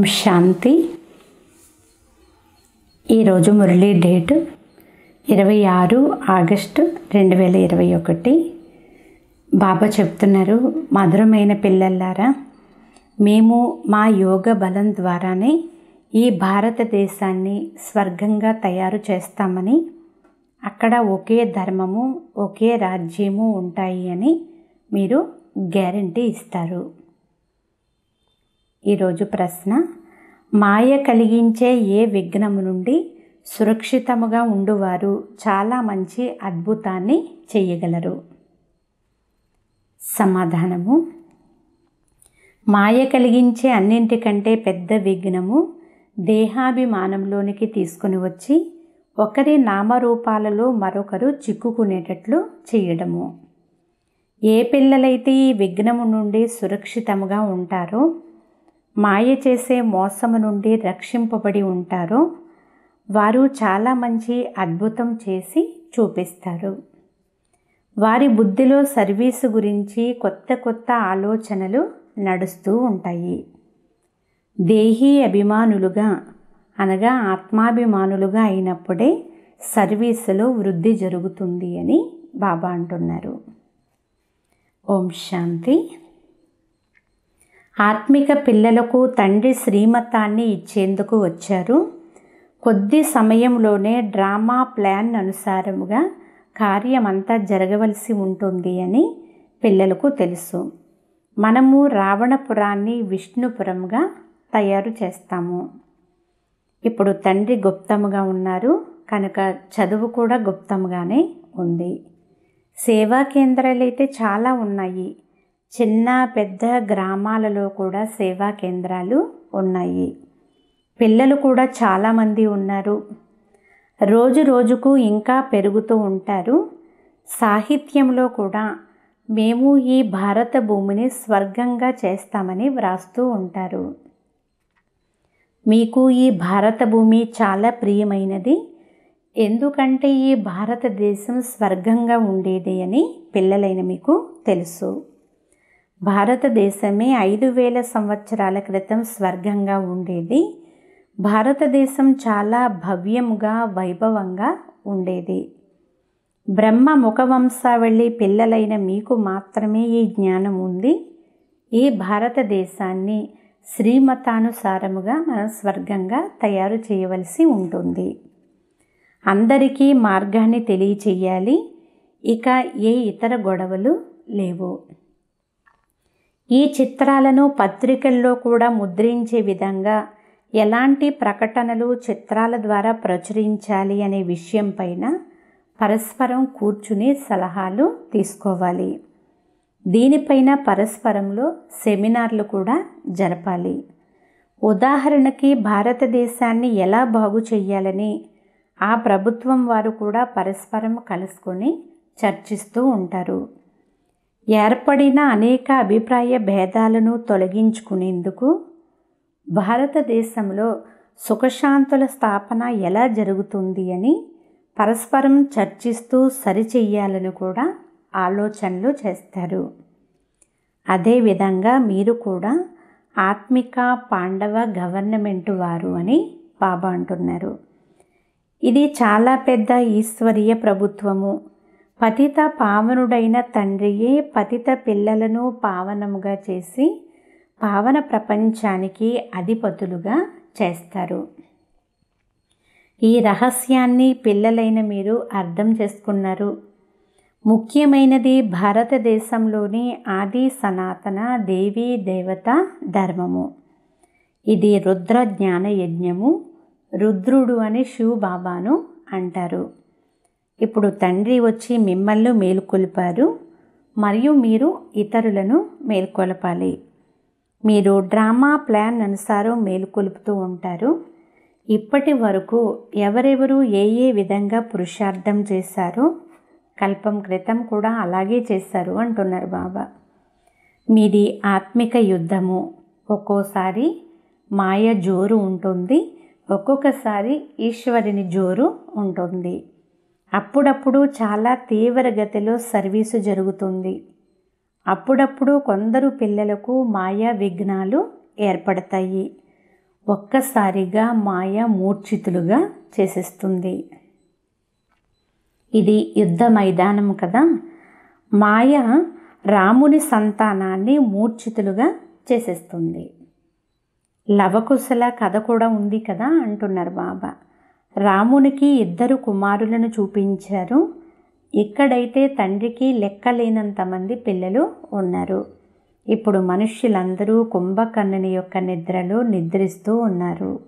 ఓం శాంతి. ఈరోజు మురళీ డేట్ ఇరవై ఆరు ఆగస్టు రెండు వేల ఇరవై ఒకటి. బాబా చెప్తున్నారు మధురమైన పిల్లలారా మేము మా యోగ బలం ద్వారానే ఈ భారతదేశాన్ని స్వర్గంగా తయారు చేస్తామని అక్కడ ఒకే ధర్మము ఒకే రాజ్యము ఉంటాయి అని మీరు గ్యారంటీ ఇస్తారు. ఈరోజు ప్రశ్న మాయ కలిగించే ఏ విఘ్నము నుండి సురక్షితముగా ఉండువారు చాలా మంచి అద్భుతాన్ని చేయగలరు? సమాధానము మాయ కలిగించే అన్నింటికంటే పెద్ద విఘ్నము దేహాభిమానంలోనికి తీసుకుని వచ్చి ఒకరి నామరూపాలలో మరొకరు చిక్కుకునేటట్లు చేయడము. ఏ పిల్లలైతే ఈ విఘ్నము నుండి సురక్షితముగా ఉంటారో మాయ చేసే మోసము నుండి రక్షింపబడి ఉంటారో. వారు చాలా మంచి అద్భుతం చేసి చూపిస్తారు. వారి బుద్ధిలో సర్వీసు గురించి కొత్త కొత్త ఆలోచనలు నడుస్తూ ఉంటాయి. దేహీ అభిమానులుగా అనగా ఆత్మాభిమానులుగా అయినప్పుడే సర్వీసులో వృద్ధి జరుగుతుంది అని బాబా అంటున్నారు. ఓం శాంతి. ఆత్మిక పిల్లలకు తండ్రి శ్రీమతాన్ని ఇచ్చేందుకు వచ్చారు. కొద్ది సమయంలోనే డ్రామా ప్లాన్ అనుసారముగా కార్యమంతా జరగవలసి ఉంటుంది అని పిల్లలకు తెలుసు. మనము రావణపురాన్ని విష్ణుపురంగా తయారు చేస్తాము. ఇప్పుడు తండ్రి గుప్తముగా ఉన్నారు. కనుక చదువు కూడా గుప్తంగానే ఉంది. సేవా కేంద్రాలు అయితే చాలా ఉన్నాయి. చిన్న పెద్ద గ్రామాలలో కూడా సేవా కేంద్రాలు ఉన్నాయి. పిల్లలు కూడా చాలామంది ఉన్నారు. రోజు రోజుకు ఇంకా పెరుగుతూ ఉంటారు. సాహిత్యంలో కూడా మేము ఈ భారత భూమిని స్వర్గంగా చేస్తామని వ్రాస్తూ ఉంటారు. మీకు ఈ భారత భూమి చాలా ప్రియమైనది. ఎందుకంటే ఈ భారతదేశం స్వర్గంగా ఉండేది అని పిల్లలైన మీకు తెలుసు. భారతదేశమే ఐదు వేల సంవత్సరాల క్రితం స్వర్గంగా ఉండేది. భారతదేశం చాలా భవ్యముగా వైభవంగా ఉండేది. బ్రహ్మ ముఖవంశావళి పిల్లలైన మీకు మాత్రమే ఈ జ్ఞానం ఉంది. ఈ భారతదేశాన్ని శ్రీమతానుసారముగా మనం స్వర్గంగా తయారు చేయవలసి ఉంటుంది. అందరికీ మార్గాన్ని తెలియచేయాలి. ఇక ఏ ఇతర గొడవలు లేవు. ఈ చిత్రాలను పత్రికల్లో కూడా ముద్రించే విధంగా ఎలాంటి ప్రకటనలు చిత్రాల ద్వారా ప్రచురించాలి అనే విషయం పైన పరస్పరం కూర్చుని సలహాలు తీసుకోవాలి. దీనిపైన పరస్పరంలో సెమినార్లు కూడా జరపాలి. ఉదాహరణకి భారతదేశాన్ని ఎలా బాగు చేయాలని ఆ ప్రభుత్వం వారు కూడా పరస్పరం కలుసుకొని చర్చిస్తూ ఉంటారు. ఏర్పడిన అనేక అభిప్రాయ భేదాలను తొలగించుకునేందుకు భారతదేశంలో సుఖశాంతుల స్థాపన ఎలా జరుగుతుంది అని పరస్పరం చర్చిస్తూ సరిచెయ్యాలని కూడా ఆలోచనలు చేస్తారు. అదేవిధంగా మీరు కూడా ఆత్మిక పాండవ గవర్నమెంట్ వారు అని బాబా అంటున్నారు. ఇది చాలా పెద్ద ఈశ్వరీయ ప్రభుత్వము. పతిత పావనుడైన తండ్రియే పతిత పిల్లలను పావనముగా చేసి పావన ప్రపంచానికి అధిపతులుగా చేస్తారు. ఈ రహస్యాన్ని పిల్లలైన మీరు అర్థం చేసుకున్నారు. ముఖ్యమైనది భారతదేశంలోని ఆది సనాతన దేవీ దేవత ధర్మము. ఇది రుద్ర జ్ఞాన యజ్ఞము రుద్రుడు అని శివ బాబాను అంటారు. ఇప్పుడు తండ్రి వచ్చి మిమ్మల్ని మేలుకొల్పారు మరియు మీరు ఇతరులను మేల్కొలపాలి. మీరు డ్రామా ప్లాన్ అనుసారం మేలుకొలుపుతూ ఉంటారు. ఇప్పటి వరకు ఎవరెవరు ఏ ఏ విధంగా పురుషార్థం చేశారో కల్పం క్రితం కూడా అలాగే చేశారు అంటున్నారు బాబా. మీది ఆత్మిక యుద్ధము. ఒక్కోసారి మాయ జోరు ఉంటుంది ఒక్కొక్కసారి ఈశ్వరుని జోరు ఉంటుంది. అప్పుడప్పుడు చాలా తీవ్రగతిలో సర్వీసు జరుగుతుంది. అప్పుడప్పుడు కొందరు పిల్లలకు మాయా విఘ్నాలు ఏర్పడతాయి. ఒక్కసారిగా మాయ మూర్ఛితులుగా చేసేస్తుంది. ఇది యుద్ధ మైదానం కదా. మాయ రాముని సంతానాన్ని మూర్ఛితులుగా చేసేస్తుంది. లవకుశల కథ కూడా ఉంది కదా అంటున్నారు బాబా. రామునికి ఇద్దరు కుమారులను చూపించారు. ఇక్కడైతే తండ్రికి లెక్కలేనంత మంది పిల్లలు ఉన్నారు. ఇప్పుడు మనుష్యులందరూ కుంభకర్ణుని యొక్క నిద్రలో నిద్రిస్తూ ఉన్నారు.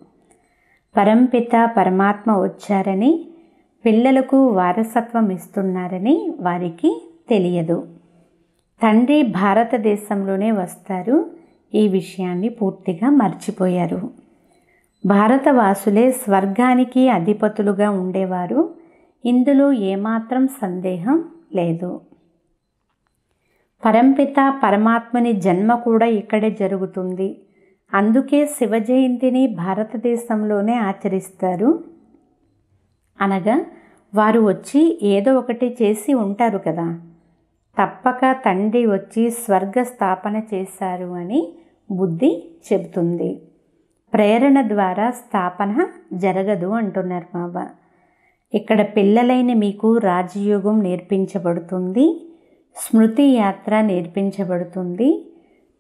పరంపిత పరమాత్మ వచ్చారని పిల్లలకు వారసత్వం ఇస్తున్నారని వారికి తెలియదు. తండ్రి భారతదేశంలోనే వస్తారు. ఈ విషయాన్ని పూర్తిగా మర్చిపోయారు. భారతవాసులే స్వర్గానికి అధిపతులుగా ఉండేవారు. ఇందులో ఏమాత్రం సందేహం లేదు. పరంపిత పరమాత్మని జన్మ కూడా ఇక్కడే జరుగుతుంది. అందుకే శివ జయంతిని భారతదేశంలోనే ఆచరిస్తారు. అనగా వారు వచ్చి ఏదో ఒకటి చేసి ఉంటారు కదా. తప్పక తండ్రి వచ్చి స్వర్గ స్థాపన చేశారు అని బుద్ధి చెబుతుంది. ప్రేరణ ద్వారా స్థాపన జరగదు అంటున్నారు బాబా. ఇక్కడ పిల్లలైన మీకు రాజయోగం నేర్పించబడుతుంది స్మృతి యాత్ర నేర్పించబడుతుంది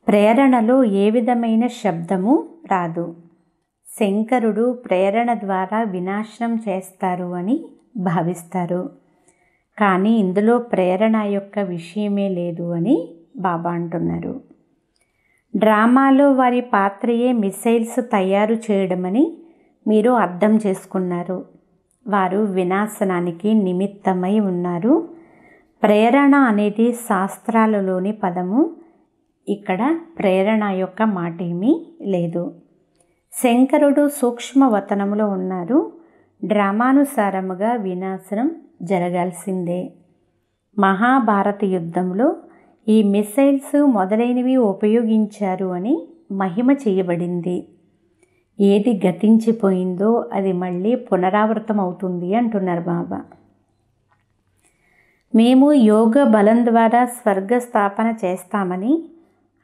ప్రేరణలో ఏ విధమైన శబ్దము రాదు. శంకరుడు ప్రేరణ ద్వారా వినాశనం చేస్తారు అని భావిస్తారు. కానీ ఇందులో ప్రేరణ యొక్క విషయమే లేదు అని బాబా అంటున్నారు. డ్రామాలో వారి పాత్రయే మిసైల్స్ తయారు చేయడమని మీరు అర్థం చేసుకున్నారు. వారు వినాశనానికి నిమిత్తమై ఉన్నారు. ప్రేరణ అనేది శాస్త్రాలలోని పదము. ఇక్కడ ప్రేరణ యొక్క మాట ఏమీ లేదు. శంకరుడు సూక్ష్మవతనంలో ఉన్నారు. డ్రామానుసారముగా వినాశనం జరగాల్సిందే. మహాభారత యుద్ధంలో ఈ మిసైల్స్ మొదలైనవి ఉపయోగించారు అని మహిమ చేయబడింది. ఏది గతించిపోయిందో అది మళ్ళీ పునరావృతం అవుతుంది అంటున్నారు బాబా. మేము యోగ బలం ద్వారా స్వర్గ స్థాపన చేస్తామని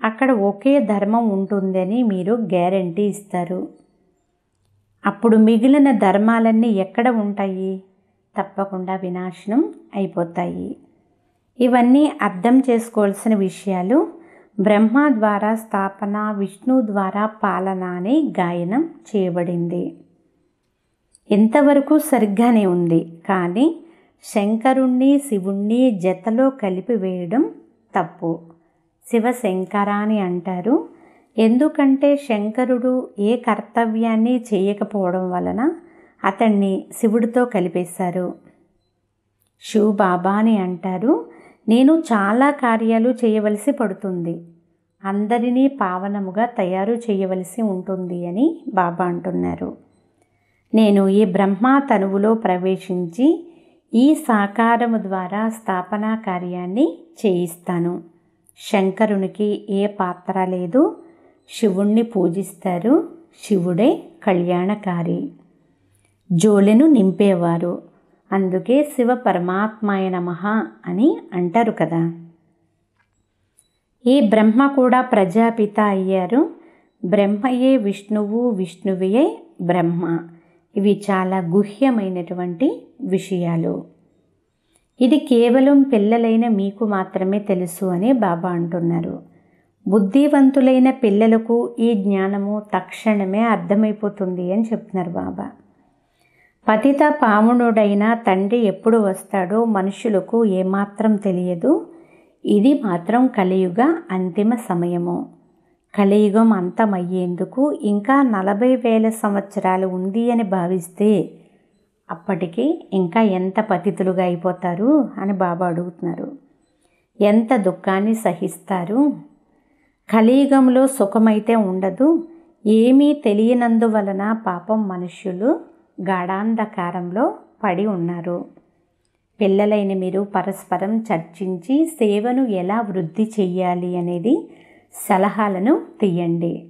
అక్కడ ఒకే ధర్మం ఉంటుందని మీరు గ్యారంటీ ఇస్తారు. అప్పుడు మిగిలిన ధర్మాలన్నీ ఎక్కడ ఉంటాయి? తప్పకుండా వినాశనం అయిపోతాయి. ఇవన్నీ అర్థం చేసుకోవాల్సిన విషయాలు బ్రహ్మ ద్వారా స్థాపన విష్ణు ద్వారా పాలన అనే గాయనం చేయబడింది. ఇంతవరకు సరిగ్గానే ఉంది కానీ శంకరుణ్ణి శివుణ్ణి జతలో కలిపి వేయడం తప్పు. శివశంకర అని అంటారు. ఎందుకంటే శంకరుడు ఏ కర్తవ్యాన్ని చేయకపోవడం వలన అతన్ని శివుడితో కలిపేశారు. శివ్ బాబా అని అంటారు. నేను చాలా కార్యాలు చేయవలసి పడుతుంది. అందరినీ పావనముగా తయారు చేయవలసి ఉంటుంది అని బాబా అంటున్నారు. నేను ఈ బ్రహ్మ తనువులో ప్రవేశించి ఈ సాకారము ద్వారా స్థాపనా కార్యాన్ని చేయిస్తాను. శంకరునికి ఏ పాత్ర లేదు. శివుణ్ణి పూజిస్తారు. శివుడే కళ్యాణకారి. జోలెను నింపేవారు. అందుకే శివ పరమాత్మాయ నమః అని అంటారు కదా. ఈ బ్రహ్మ కూడా ప్రజాపిత అయ్యారు. బ్రహ్మయే విష్ణువు విష్ణువే బ్రహ్మ. ఇవి చాలా గుహ్యమైనటువంటి విషయాలు. ఇది కేవలం పిల్లలైన మీకు మాత్రమే తెలుసు అని బాబా అంటున్నారు. బుద్ధివంతులైన పిల్లలకు ఈ జ్ఞానము తక్షణమే అర్థమైపోతుంది అని చెప్తున్నారు బాబా. పతిత పామునుడైన తండ్రి ఎప్పుడు వస్తాడో మనుషులకు ఏమాత్రం తెలియదు. ఇది మాత్రం కలియుగ అంతిమ సమయము. కలియుగం అంతమయ్యేందుకు ఇంకా నలభై వేల సంవత్సరాలు ఉంది అని భావిస్తే అప్పటికి ఇంకా ఎంత పతితులుగా అయిపోతారు అని బాబా అడుగుతున్నారు. ఎంత దుఃఖాన్ని సహిస్తారు? కలియుగంలో సుఖమైతే ఉండదు. ఏమీ తెలియనందువలన పాపం మనుష్యులు గాఢాంధకారంలో పడి ఉన్నారు. పిల్లలైన మీరు పరస్పరం చర్చించి సేవను ఎలా వృద్ధి చేయాలి అనేది సలహాలను తీయండి.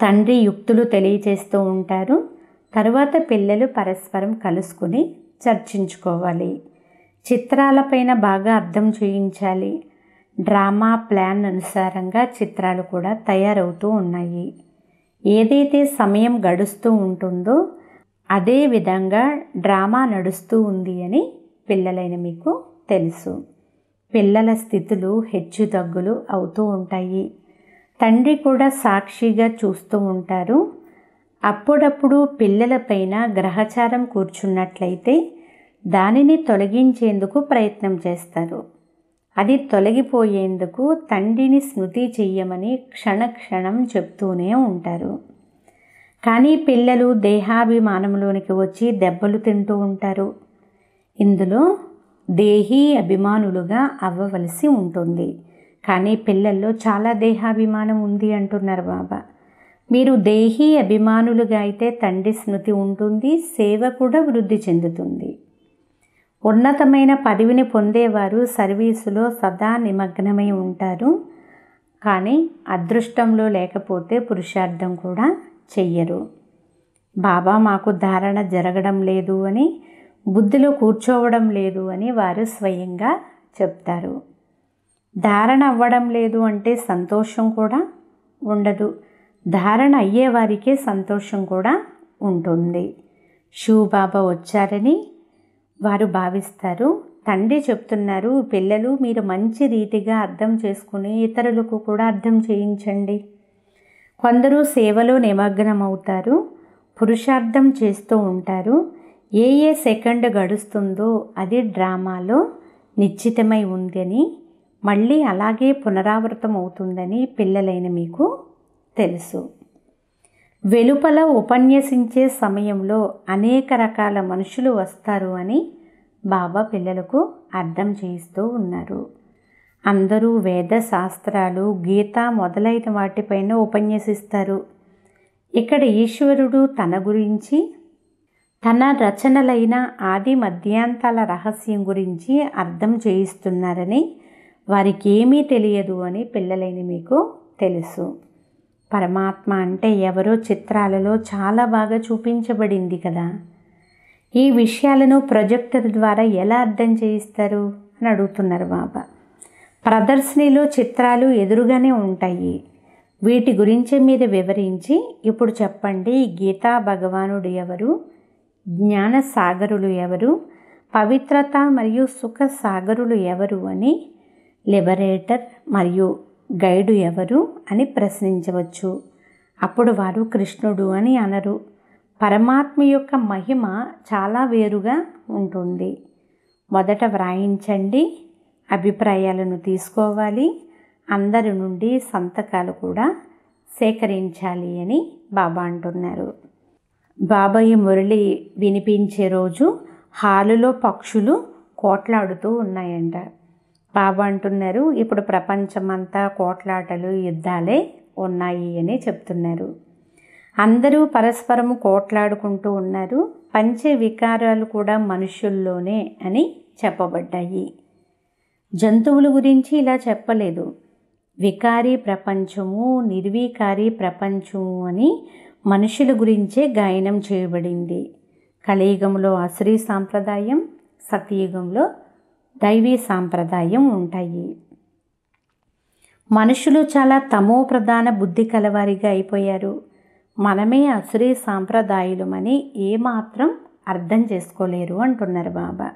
తండ్రి యుక్తులు తెలియచేస్తూ ఉంటారు. తరువాత పిల్లలు పరస్పరం కలుసుకుని చర్చించుకోవాలి. చిత్రాలపైన బాగా అర్థం చేయించాలి. డ్రామా ప్లాన్ అనుసారంగా చిత్రాలు కూడా తయారవుతూ ఉన్నాయి. ఏదైతే సమయం గడుస్తూ ఉంటుందో అదే విధంగా డ్రామా నడుస్తూ ఉంది అని పిల్లలైన మీకు తెలుసు. పిల్లల స్థితులు హెచ్చు తగ్గులు అవుతూ ఉంటాయి. తండ్రి కూడా సాక్షిగా చూస్తూ ఉంటారు. అప్పుడప్పుడు పిల్లలపైన గ్రహచారం కూర్చున్నట్లయితే దానిని తొలగించేందుకు ప్రయత్నం చేస్తారు. అది తొలగిపోయేందుకు తండ్రిని స్మృతి చెయ్యమని క్షణక్షణం చెప్తూనే ఉంటారు. కానీ పిల్లలు దేహాభిమానంలోనికి వచ్చి దెబ్బలు తింటూ ఉంటారు. ఇందులో దేహీ అభిమానులుగా అవ్వవలసి ఉంటుంది. కానీ పిల్లల్లో చాలా దేహాభిమానం ఉంది అంటున్నారు బాబా. మీరు దేహీ అభిమానులుగా అయితే తండ్రి స్మృతి ఉంటుంది సేవ కూడా వృద్ధి చెందుతుంది. ఉన్నతమైన పదవిని పొందేవారు సర్వీసులో సదా నిమగ్నమై ఉంటారు. కానీ అదృష్టంలో లేకపోతే పురుషార్థం కూడా చెయ్యరు. బాబా మాకు ధారణ జరగడం లేదు అని బుద్ధిలో కూర్చోవడం లేదు అని వారు స్వయంగా చెప్తారు. ధారణ అవ్వడం లేదు అంటే సంతోషం కూడా ఉండదు. ధారణ అయ్యే వారికే సంతోషం కూడా ఉంటుంది. బాబా వచ్చారని వారు భావిస్తారు. తండ్రి చెప్తున్నారు పిల్లలు మీరు మంచి రీతిగా అర్థం చేసుకుని ఇతరులకు కూడా అర్థం చేయించండి. కొందరు సేవలో నిమగ్నం అవుతారు పురుషార్థం చేస్తూ ఉంటారు. ఏ ఏ సెకండ్ గడుస్తుందో అది డ్రామాలో నిశ్చితమై ఉందని మళ్ళీ అలాగే పునరావృతం అవుతుందని పిల్లలైన మీకు తెలుసు. వెలుపల ఉపన్యసించే సమయంలో అనేక రకాల మనుషులు వస్తారు అని బాబా పిల్లలకు అర్థం చేయిస్తూ ఉన్నారు. అందరూ వేద శాస్త్రాలు గీత మొదలైన వాటిపైన ఉపన్యసిస్తారు. ఇక్కడ ఈశ్వరుడు తన గురించి తన రచనలైన ఆది మధ్యాంతాల రహస్యం గురించి అర్థం చేయిస్తున్నారని వారికి ఏమీ తెలియదు అని పిల్లలైన మీకు తెలుసు. పరమాత్మ అంటే ఎవరో చిత్రాలలో చాలా బాగా చూపించబడింది కదా. ఈ విషయాలను ప్రొజెక్టర్ ద్వారా ఎలా అర్థం చేయిస్తారు అని అడుగుతున్నారు బాబా. ప్రదర్శనలో చిత్రాలు ఎదురుగానే ఉంటాయి. వీటి గురించి మీరు వివరించి ఇప్పుడు చెప్పండి. గీతా భగవానుడు ఎవరు? జ్ఞాన సాగరులు ఎవరు? పవిత్రత మరియు సుఖ సాగరులు ఎవరు అని లిబరేటర్ మరియు గైడు ఎవరు అని ప్రశ్నించవచ్చు. అప్పుడు వారు కృష్ణుడు అని అనరు. పరమాత్మ యొక్క మహిమ చాలా వేరుగా ఉంటుంది. మొదట వ్రాయించండి అభిప్రాయాలను తీసుకోవాలి అందరి నుండి సంతకాలు కూడా సేకరించాలి అని బాబా అంటున్నారు. బాబాయి మురళి వినిపించే రోజు హాలులో పక్షులు కోట్లాడుతూ ఉన్నాయంట. బాబా అంటున్నారు ఇప్పుడు ప్రపంచమంతా కోట్లాటలు యుద్ధాలే ఉన్నాయి అని చెప్తున్నారు. అందరూ పరస్పరం కోట్లాడుకుంటూ ఉన్నారు పంచ వికారాలు కూడా మనుషుల్లోనే అని చెప్పబడ్డాయి. జంతువుల గురించి ఇలా చెప్పలేదు. వికారీ ప్రపంచము నిర్వికారి ప్రపంచము అని మనుషుల గురించే గాయనం చేయబడింది. కలియుగంలో అశ్రీ సాంప్రదాయం సతయుగంలో దైవీ సాంప్రదాయం ఉంటాయి. మనుషులు చాలా తమో ప్రధాన బుద్ధి కలవారిగా అయిపోయారు. మనమే అసురీ సాంప్రదాయులమని ఏమాత్రం అర్థం చేసుకోలేరు అంటున్నారు బాబా.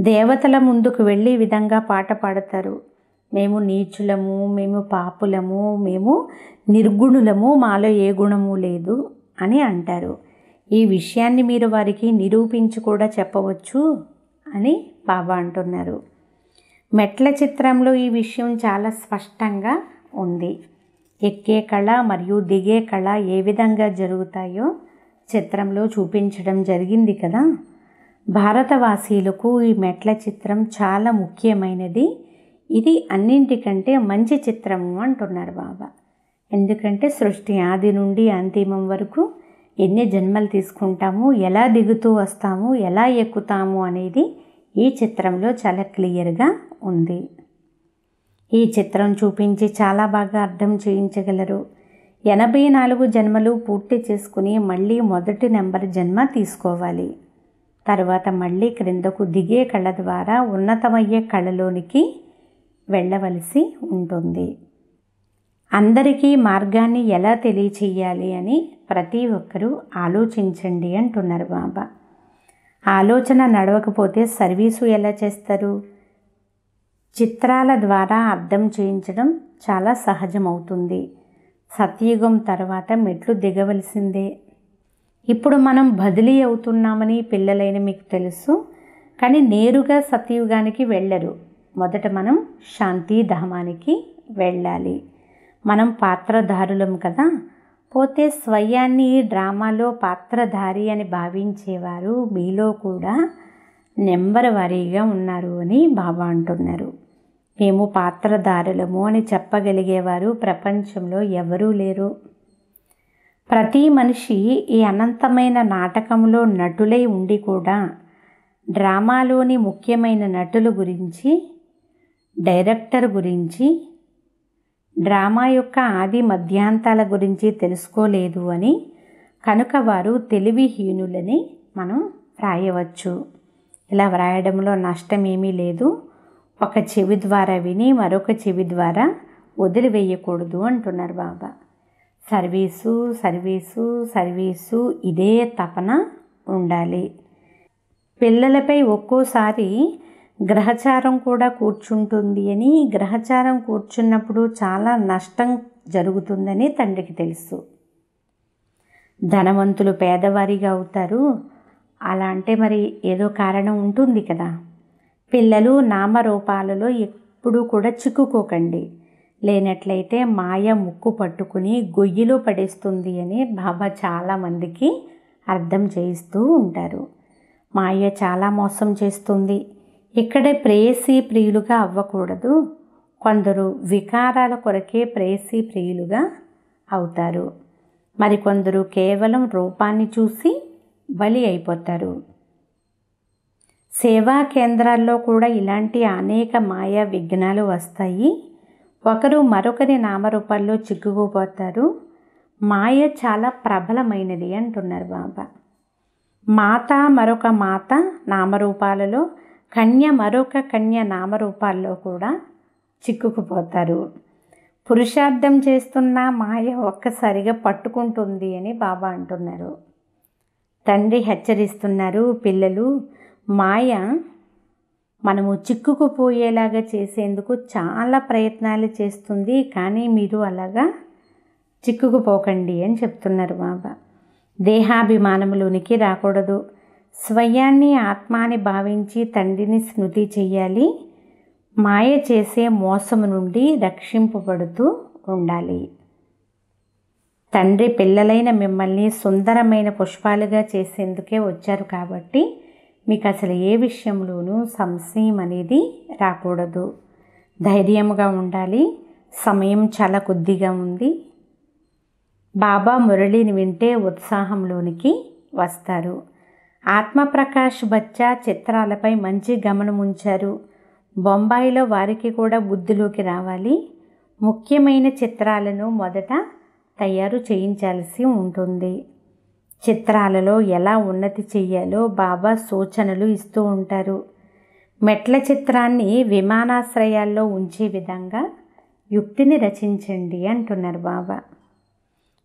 దేవతల ముందుకు వెళ్ళి విధంగా పాట పాడతారు. మేము నీచులము మేము పాపులము మేము నిర్గుణులము మాలో ఏ గుణము లేదు అని అంటారు. ఈ విషయాన్ని మీరు వారికి నిరూపించి కూడా చెప్పవచ్చు. అని బాబా అంటున్నారు. మెట్ల చిత్రంలో ఈ విషయం చాలా స్పష్టంగా ఉంది. ఎక్కే కళ మరియు దిగే కళ ఏ విధంగా జరుగుతాయో చిత్రంలో చూపించడం జరిగింది కదా. భారతవాసీలకు ఈ మెట్ల చిత్రం చాలా ముఖ్యమైనది. ఇది అన్నింటికంటే మంచి చిత్రము అంటున్నారు బాబా. ఎందుకంటే సృష్టి ఆది నుండి అంతిమం వరకు ఎన్ని జన్మలు తీసుకుంటాము ఎలా దిగుతూ వస్తాము ఎలా ఎక్కుతాము అనేది ఈ చిత్రంలో చాలా క్లియర్గా ఉంది. ఈ చిత్రం చూపించి చాలా బాగా అర్థం చేయించగలరు. ఎనభై నాలుగు జన్మలు పూర్తి చేసుకుని మళ్ళీ మొదటి నెంబర్ జన్మ తీసుకోవాలి. తర్వాత మళ్ళీ క్రిందకు దిగే కళ ద్వారా ఉన్నతమయ్యే కళలోనికి వెళ్ళవలసి ఉంటుంది. అందరికీ మార్గాన్ని ఎలా తెలియచేయాలి అని ప్రతి ఒక్కరూ ఆలోచించండి అంటున్నారు బాబా. ఆలోచన నడవకపోతే సర్వీసు ఎలా చేస్తారు? చిత్రాల ద్వారా అర్థం చేయించడం చాలా సహజమవుతుంది. సత్యయుగం తర్వాత మెట్లు దిగవలసిందే. ఇప్పుడు మనం బదిలీ అవుతున్నామని పిల్లలైన మీకు తెలుసు కానీ నేరుగా సత్యయుగానికి వెళ్ళరు. మొదట మనం శాంతి ధామానికి వెళ్ళాలి. మనం పాత్రధారులం కదా పోతే స్వయాన్ని డ్రామాలో పాత్రధారి అని భావించేవారు మీలో కూడా నెంబర్ వారీగా ఉన్నారు అని బాబా అంటున్నారు. మేము పాత్రధారులము అని చెప్పగలిగేవారు ప్రపంచంలో ఎవరూ లేరు. ప్రతి మనిషి ఈ అనంతమైన నాటకంలో నటులై ఉండి కూడా డ్రామాలోని ముఖ్యమైన నటుల గురించి డైరెక్టర్ గురించి డ్రామా యొక్క ఆది మధ్యాంతాల గురించి తెలుసుకోలేదు అని కనుక వారు తెలివిహీనులని మనం వ్రాయవచ్చు. ఇలా వ్రాయడంలో నష్టమేమీ లేదు. ఒక చెవి ద్వారా విని మరొక చెవి ద్వారా వదిలివేయకూడదు అంటున్నారు బాబా. సర్వీసు సర్వీసు సర్వీసు ఇదే తపన ఉండాలి. పిల్లలపై ఒక్కోసారి గ్రహచారం కూడా కూర్చుంటుంది అని గ్రహచారం కూర్చున్నప్పుడు చాలా నష్టం జరుగుతుందని తండ్రికి తెలుసు. ధనవంతులు పేదవారిగా అవుతారు. అలా అంటే మరి ఏదో కారణం ఉంటుంది కదా. పిల్లలు నామరూపాలలో ఎప్పుడూ కూడా చిక్కుకోకండి. లేనట్లయితే మాయ ముక్కు పట్టుకుని గొయ్యిలో పడేస్తుంది అని బాబా చాలామందికి అర్థం చేయిస్తూ ఉంటారు. మాయ చాలా మోసం చేస్తుంది. ఇక్కడే ప్రేయసీ ప్రియులుగా అవ్వకూడదు. కొందరు వికారాల కొరకే ప్రేయసీ ప్రియులుగా అవుతారు. మరికొందరు కేవలం రూపాన్ని చూసి బలి అయిపోతారు. సేవా కేంద్రాల్లో కూడా ఇలాంటి అనేక మాయా విఘ్నాలు వస్తాయి. ఒకరు మరొకరి నామరూపాల్లో చిక్కుకుపోతారు. మాయ చాలా ప్రబలమైనది అంటున్నారు బాబా. మాత మరొక మాత నామరూపాలలో కన్య మరొక కన్య నామరూపాల్లో కూడా చిక్కుకుపోతారు. పురుషార్థం చేస్తున్న మాయ ఒక్కసారిగా పట్టుకుంటుంది అని బాబా అంటున్నారు. తండ్రి హెచ్చరిస్తున్నారు పిల్లలు మాయ మనము చిక్కుకుపోయేలాగా చేసేందుకు చాలా ప్రయత్నాలు చేస్తుంది కానీ మీరు అలాగా చిక్కుకుపోకండి అని చెప్తున్నారు బాబా. దేహాభిమానములోనికి రాకూడదు. స్వయాన్ని ఆత్మాని భావించి తండ్రిని స్మృతి చేయాలి. మాయ చేసే మోసము నుండి రక్షింపబడుతూ ఉండాలి. తండ్రి పిల్లలైన మిమ్మల్ని సుందరమైన పుష్పాలుగా చేసేందుకే వచ్చారు కాబట్టి మీకు అసలు ఏ విషయంలోనూ సంశయం అనేది రాకూడదు. ధైర్యంగా ఉండాలి. సమయం చాలా కొద్దిగా ఉంది. బాబా మురళిని వింటే ఉత్సాహంలోనికి వస్తారు. ఆత్మప్రకాష్ బచ్చా చిత్రాలపై మంచి గమనం ఉంచారు బొంబాయిలో వారికి కూడా బుద్ధిలోకి రావాలి. ముఖ్యమైన చిత్రాలను మొదట తయారు చేయించాల్సి ఉంటుంది. చిత్రాలలో ఎలా ఉన్నతి చెయ్యాలో బాబా సూచనలు ఇస్తూ ఉంటారు. మెట్ల చిత్రాన్ని విమానాశ్రయాల్లో ఉంచే విధంగా యుక్తిని రచించండి అంటున్నారు బాబా.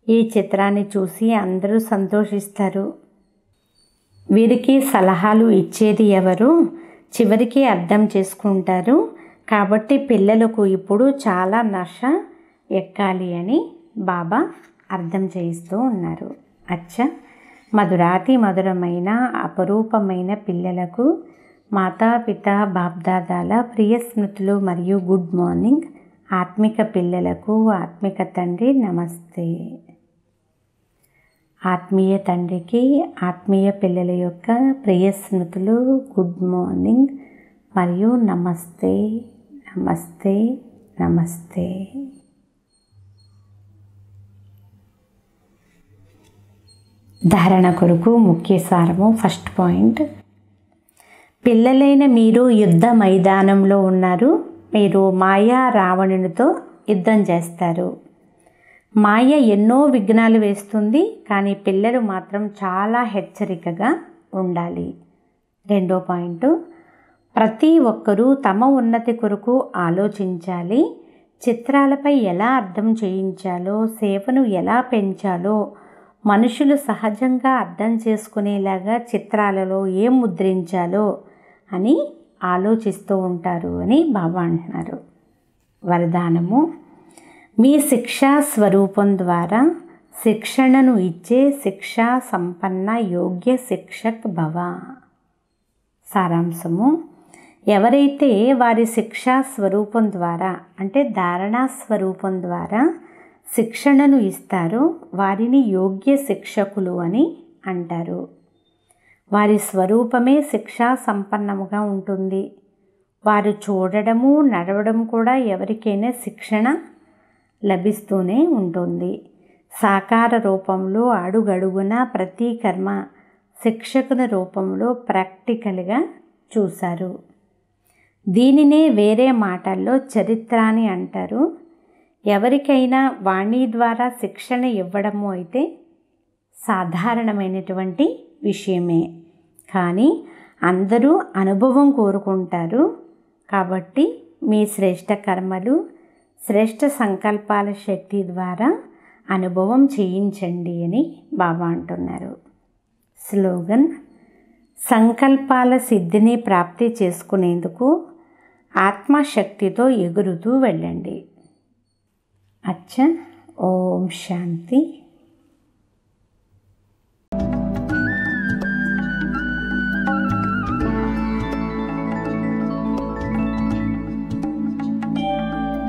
ఈ చిత్రాన్ని చూసి అందరూ సంతోషిస్తారు. వీరికి సలహాలు ఇచ్చేది ఎవరు? చివరికి అర్థం చేసుకుంటారు. కాబట్టి పిల్లలకు ఇప్పుడు చాలా నష ఎక్కాలి అని బాబా అర్థం చేయిస్తూ ఉన్నారు. అచ్చా! మధురాతి మధురమైన అపరూపమైన పిల్లలకు మాతాపిత బాప్దాదాల ప్రియ స్మృతులు మరియు గుడ్ మార్నింగ్ ఆత్మిక పిల్లలకు ఆత్మిక తండ్రి నమస్తే. ఆత్మీయ తండ్రికి ఆత్మీయ పిల్లల యొక్క ప్రియ స్మృతులు గుడ్ మార్నింగ్ మరియు నమస్తే నమస్తే నమస్తే. ధారణ కొరకు ముఖ్య సారము ఫస్ట్ పాయింట్ పిల్లలైన మీరు యుద్ధ మైదానంలో ఉన్నారు. మీరు మాయా రావణునితో యుద్ధం చేస్తారు. మాయ ఎన్నో విఘ్నాలు వేస్తుంది కానీ పిల్లలు మాత్రం చాలా హెచ్చరికగా ఉండాలి. రెండో పాయింట్ ప్రతి ఒక్కరూ తమ ఉన్నతి కొరకు ఆలోచించాలి. చిత్రాలపై ఎలా అర్థం చేయించాలో సేవను ఎలా పెంచాలో మనుషులు సహజంగా అర్థం చేసుకునేలాగా చిత్రాలలో ఏం ముద్రించాలో అని ఆలోచిస్తూ ఉంటారు అని బాబా అంటున్నారు. వరదానము. మీ శిక్షా స్వరూపం ద్వారా శిక్షణను ఇచ్చే శిక్షా సంపన్న యోగ్య శిక్షక్ భవ. సారాంశము ఎవరైతే వారి శిక్షా స్వరూపం ద్వారా అంటే ధారణా స్వరూపం ద్వారా శిక్షణను ఇస్తారో వారిని యోగ్య శిక్షకులు అని అంటారు. వారి స్వరూపమే శిక్షా సంపన్నముగా ఉంటుంది. వారు చూడడము నడవడం కూడా ఎవరికైనా శిక్షణ లభిస్తూనే ఉంటుంది. సాకార రూపంలో అడుగడుగున ప్రతి కర్మ శిక్షకుల రూపంలో ప్రాక్టికల్గా చూశారు. దీనినే వేరే మాటల్లో చరిత్ర అని అంటారు. ఎవరికైనా వాణి ద్వారా శిక్షణ ఇవ్వడము అయితే సాధారణమైనటువంటి విషయమే. కానీ అందరూ అనుభవం కోరుకుంటారు. కాబట్టి మీ శ్రేష్ట కర్మలు శ్రేష్ట సంకల్పాల శక్తి ద్వారా అనుభవం చేయించండి అని బాబా అంటున్నారు. స్లోగన్ సంకల్పాల సిద్ధిని ప్రాప్తి చేసుకునేందుకు ఆత్మశక్తితో ఎగురుతూ వెళ్ళండి. అచ్చ ఓం శాంతి.